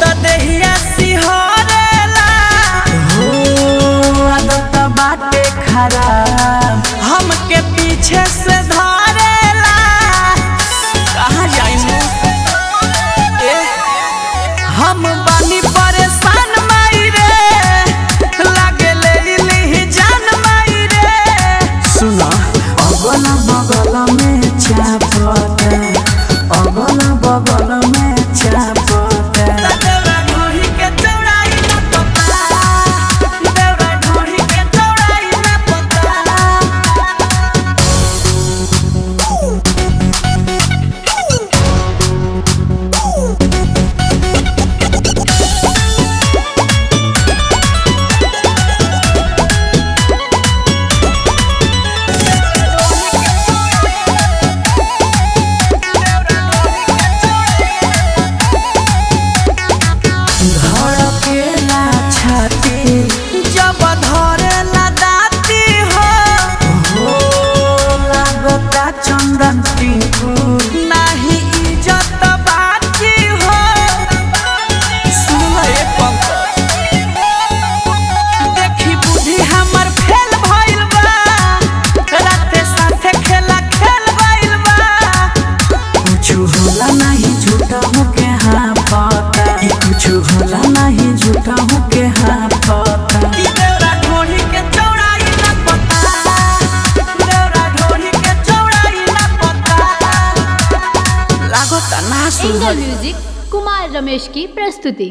तो देहिया सिहरेला। हो आदत बाटे खराब। हमके पीछे से धरेला। कहाँ जाई ए, हम बानी परेशान माई रे लागे ले इली जान माई रे सुना अगल बगल में nothing to सुन म्यूज़िक कुमार रमेश की प्रस्तुति